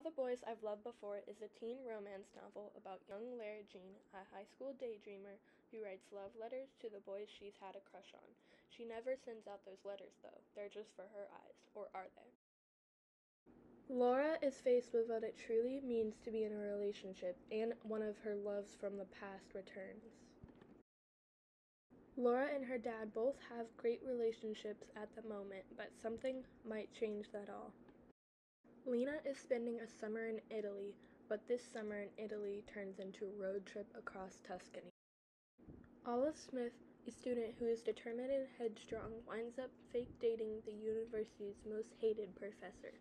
The Boys I've Loved Before is a teen romance novel about young Lara Jean, a high school daydreamer who writes love letters to the boys she's had a crush on. She never sends out those letters, though. They're just for her eyes. Or are they? Laura is faced with what it truly means to be in a relationship, and one of her loves from the past returns. Laura and her dad both have great relationships at the moment, but something might change that all. Lena is spending a summer in Italy, but this summer in Italy turns into a road trip across Tuscany. Olive Smith, a student who is determined and headstrong, winds up fake dating the university's most hated professor.